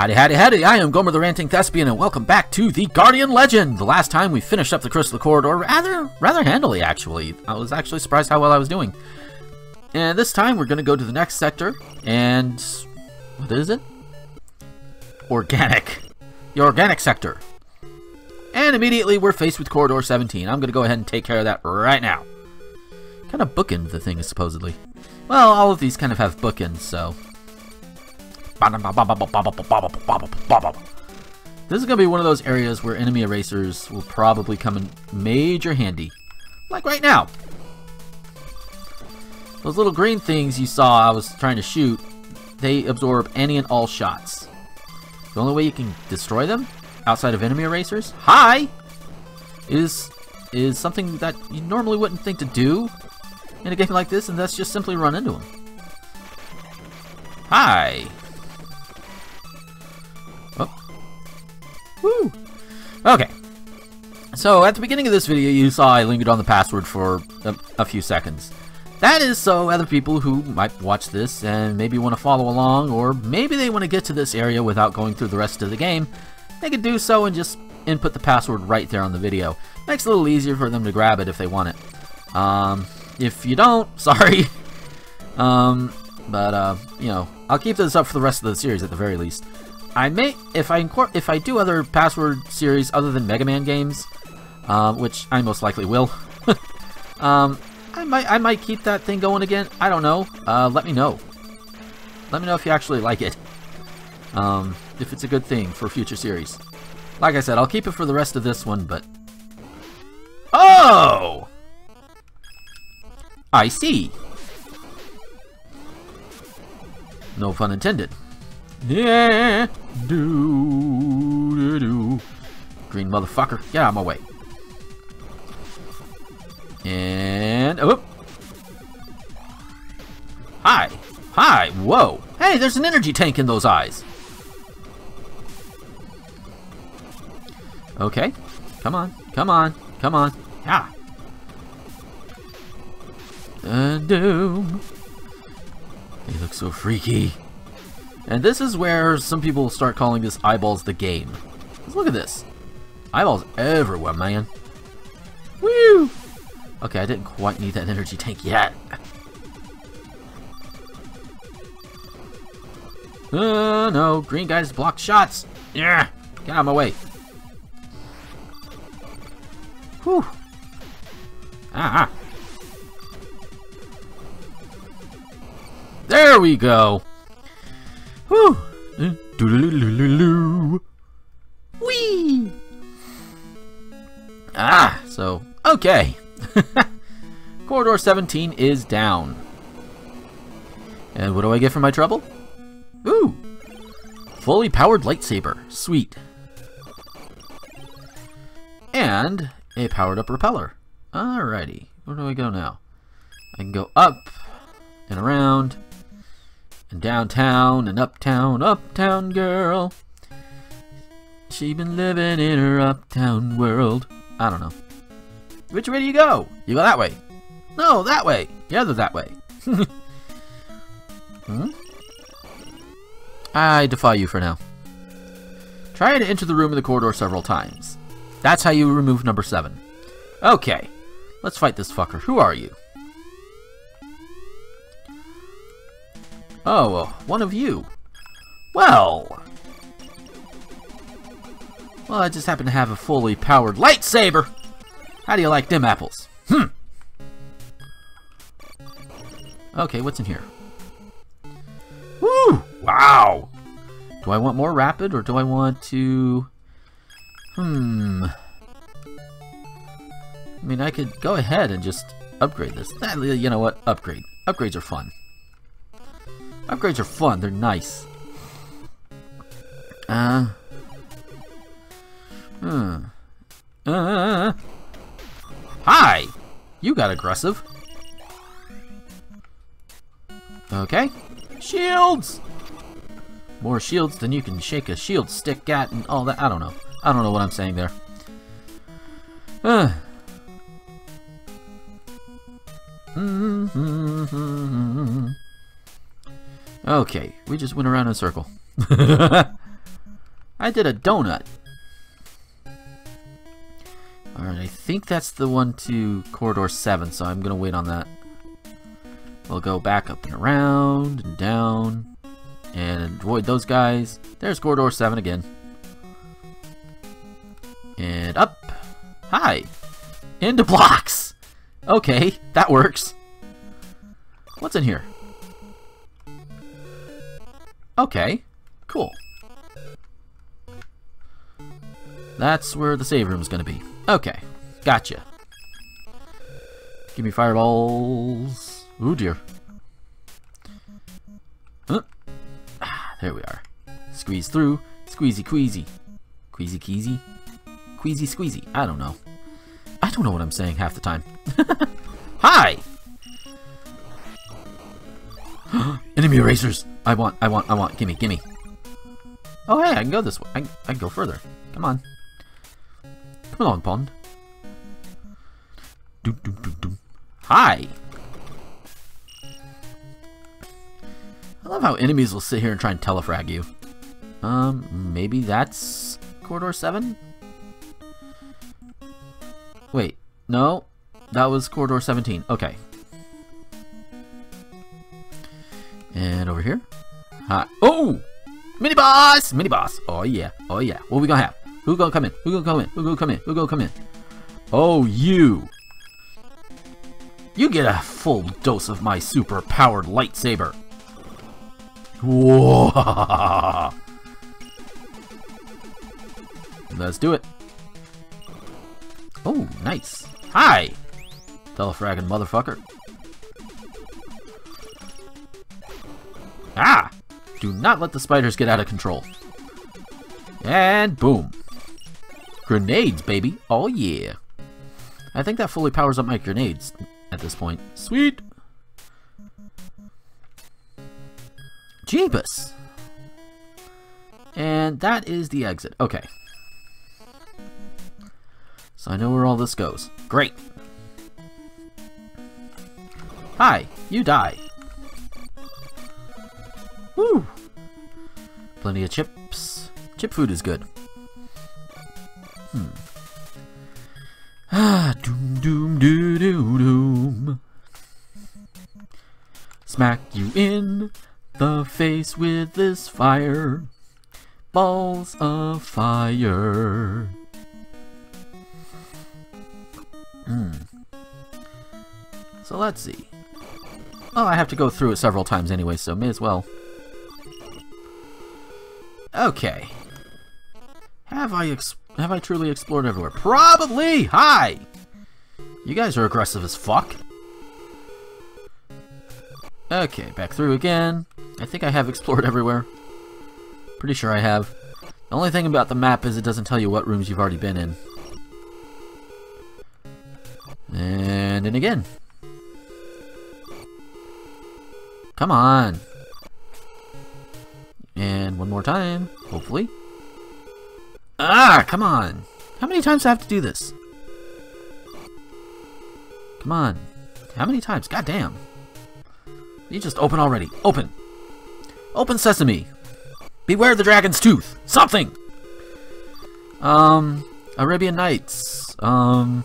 Howdy, howdy, howdy, I am Gomer the Ranting Thespian, and welcome back to The Guardian Legend! The last time we finished up the Crystal Corridor rather, rather handily, actually. I was actually surprised how well I was doing. And this time we're going to go to the next sector, and... What is it? Organic. The Organic Sector. And immediately we're faced with Corridor 17. I'm going to go ahead and take care of that right now. Kind of bookend the thing, is supposedly. Well, all of these kind of have bookends, so... This is going to be one of those areas where enemy erasers will probably come in major handy. Like right now. Those little green things you saw I was trying to shoot, they absorb any and all shots. The only way you can destroy them, outside of enemy erasers, hi, is, is something that you normally wouldn't think to do in a game like this, and that's just simply run into them. Hi. Woo! Okay. So, at the beginning of this video, you saw I lingered on the password for a, a, few seconds. That is so other people who might watch this and maybe want to follow along, or maybe they want to get to this area without going through the rest of the game, they could do so and just input the password right there on the video. Makes it a little easier for them to grab it if they want it. Um, if you don't, sorry. um, but, uh, you know, I'll keep this up for the rest of the series at the very least. I may, if I if I do other password series other than Mega Man games, um, which I most likely will, um, I might I might keep that thing going again. I don't know. Uh, let me know. Let me know if you actually like it. Um, if it's a good thing for future series. Like I said, I'll keep it for the rest of this one, but... Oh! I see. No pun intended. Yeah, do, do, do. Green motherfucker, get out of my way. And, oh. Hi, hi, whoa. Hey, there's an energy tank in those eyes. Okay, come on, come on, come on. Yeah. And um, doom. They look so freaky. And this is where some people start calling this eyeballs the game. look at this. Eyeballs everywhere, man. Woo! Okay, I didn't quite need that energy tank yet. Uh, no. Green guys block shots. Yeah! Get out of my way. Whew. Ah, ah. There we go. Woo! Wee! Ah, so, okay. Corridor 17 is down. And what do I get for my trouble? Ooh! Fully powered lightsaber. Sweet. And a powered up repeller. Alrighty. Where do I go now? I can go up and around and downtown and uptown, uptown girl. She been living in her uptown world. I don't know. Which way do you go? You go that way. No, that way. The other that way. hmm? I defy you for now. Try to enter the room in the corridor several times. That's how you remove number 7. Okay. Let's fight this fucker. Who are you? Oh, one of you. Well. Well, I just happen to have a fully powered lightsaber. How do you like them apples? Hmm. Okay, what's in here? Woo! Wow! Do I want more rapid, or do I want to... Hmm... I mean, I could go ahead and just upgrade this. You know what? Upgrade. Upgrades are fun. Upgrades are fun. They're nice. Uh. Hmm. Uh. Hi! You got aggressive. Okay. Shields! More shields than you can shake a shield stick at and all that. I don't know. I don't know what I'm saying there. Uh. Okay, we just went around in a circle. I did a donut. Alright, I think that's the one to corridor 7, so I'm gonna wait on that. We'll go back up and around and down and avoid those guys. There's corridor 7 again. And up. Hi. Into blocks. Okay, that works. What's in here? Okay, cool. That's where the save room is going to be. Okay, gotcha. Give me fireballs. Oh dear. Huh. Ah, there we are. Squeeze through. Squeezy queasy. Queasy keezy? Queasy squeezy. I don't know. I don't know what I'm saying half the time. Hi! Enemy erasers! I want, I want, I want. Gimme, gimme. Oh hey, I can go this way. I, I can go further. Come on. Come along, pond. Doom, doom, doom. Hi! I love how enemies will sit here and try and telefrag you. Um, maybe that's corridor 7? Wait, no. That was corridor 17. Okay. And over here. Hi. Oh! Mini boss! Mini boss! Oh yeah. Oh yeah. What we gonna have? Who gonna come in? Who gonna come in? Who gonna come in? Who gonna come in? Oh, you! You get a full dose of my super powered lightsaber. Whoa! Let's do it. Oh, nice. Hi! Telefragging motherfucker. Ah! Do not let the spiders get out of control. And boom. Grenades, baby. Oh, yeah. I think that fully powers up my grenades at this point. Sweet! Jeebus! And that is the exit. Okay. So I know where all this goes. Great! Hi, you die. Woo! Plenty of chips. Chip food is good. Hmm. Ah, doom doom doo doo doom. Smack you in the face with this fire. Balls of fire. Hmm. So let's see. Oh, I have to go through it several times anyway, so may as well. Okay. Have I have I truly explored everywhere? Probably! Hi! You guys are aggressive as fuck. Okay, back through again. I think I have explored everywhere. Pretty sure I have. The only thing about the map is it doesn't tell you what rooms you've already been in. And in again. Come on. One more time, hopefully. Ah, come on. How many times do I have to do this? Come on. How many times? God damn. You just open already. Open. Open sesame. Beware the dragon's tooth. Something. Um, Arabian Nights. Um,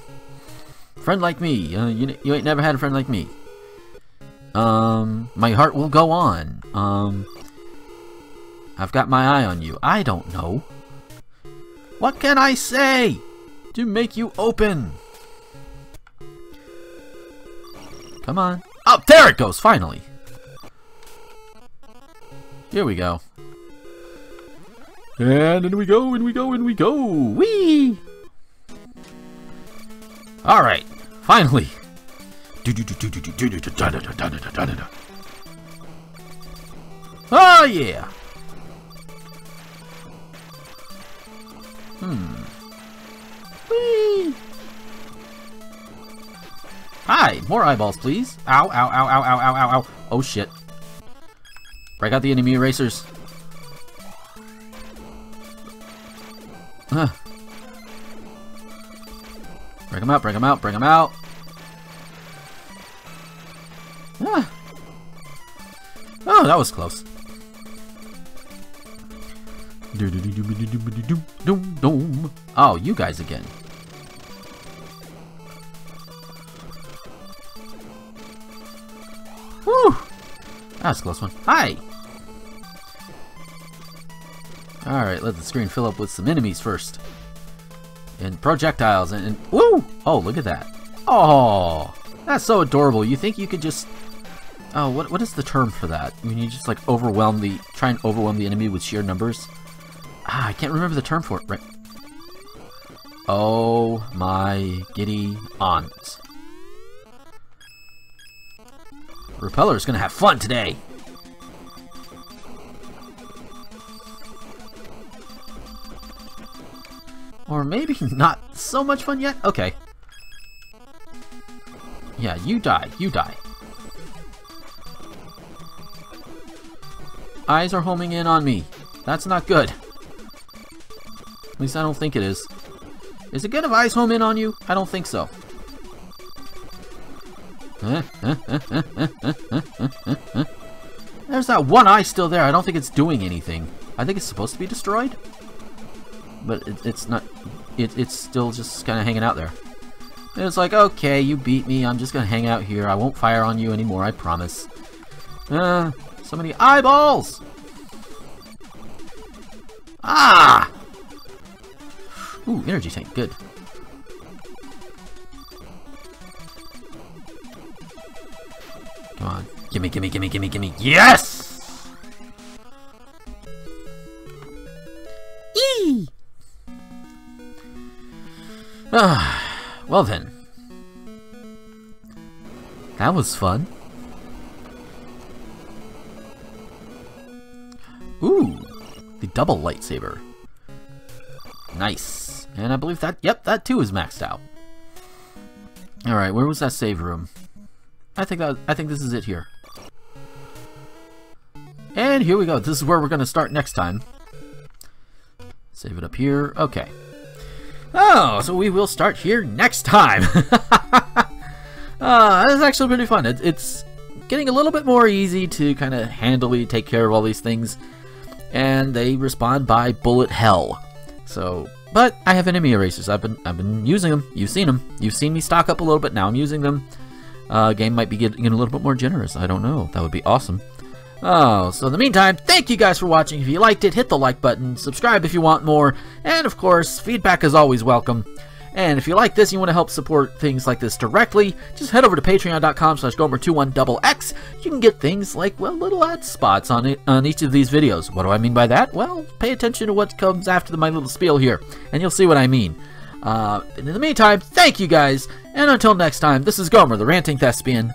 friend like me. Uh, you, you ain't never had a friend like me. Um, my heart will go on. Um, I've got my eye on you. I don't know. What can I say to make you open? Come on. Oh, there it goes, finally. Here we go. And in we go, in we go, in we go. Whee! Alright, finally. Oh yeah! Hmm. Whee! Hi! More eyeballs, please. Ow, ow, ow, ow, ow, ow, ow, ow. Oh shit. Break out the enemy erasers. Huh. Break them out, break them out, break them out. Ah. Oh, that was close. Oh, you guys again. Whew! That's a close one. Hi! Alright, let the screen fill up with some enemies first. And projectiles and, and woo! Oh, look at that. Oh, that's so adorable. You think you could just Oh, what what is the term for that? I mean, you just like overwhelm the try and overwhelm the enemy with sheer numbers. Ah, I can't remember the term for it. Right. Oh my giddy aunt. Repeller's gonna have fun today. Or maybe not so much fun yet? Okay. Yeah, you die. You die. Eyes are homing in on me. That's not good. At least I don't think it is. Is it if eyes home in on you? I don't think so. There's that one eye still there. I don't think it's doing anything. I think it's supposed to be destroyed. But it, it's not... It, it's still just kind of hanging out there. it's like, okay, you beat me. I'm just going to hang out here. I won't fire on you anymore, I promise. Uh, so many eyeballs! Ah! Ooh, energy tank, good. Come on. Gimme, gimme, gimme, gimme, gimme. Yes! Eee! Ah, well then. That was fun. Ooh, the double lightsaber. Nice. And I believe that, yep, that too is maxed out. Alright, where was that save room? I think that, I think this is it here. And here we go. This is where we're going to start next time. Save it up here. Okay. Oh, so we will start here next time. uh, it's actually pretty fun. It, it's getting a little bit more easy to kind of handily take care of all these things and they respond by bullet hell. So, but I have enemy erasers. I've been I've been using them. You've seen them. You've seen me stock up a little bit. Now I'm using them. Uh, game might be getting a little bit more generous. I don't know. That would be awesome. Oh, so in the meantime, thank you guys for watching. If you liked it, hit the like button, subscribe if you want more, and of course, feedback is always welcome. And if you like this and you want to help support things like this directly, just head over to patreon.com slash gomer21xx. You can get things like, well, little ad spots on it on each of these videos. What do I mean by that? Well, pay attention to what comes after my little spiel here, and you'll see what I mean. Uh, in the meantime, thank you guys, and until next time, this is Gomer, the Ranting Thespian,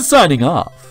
signing off.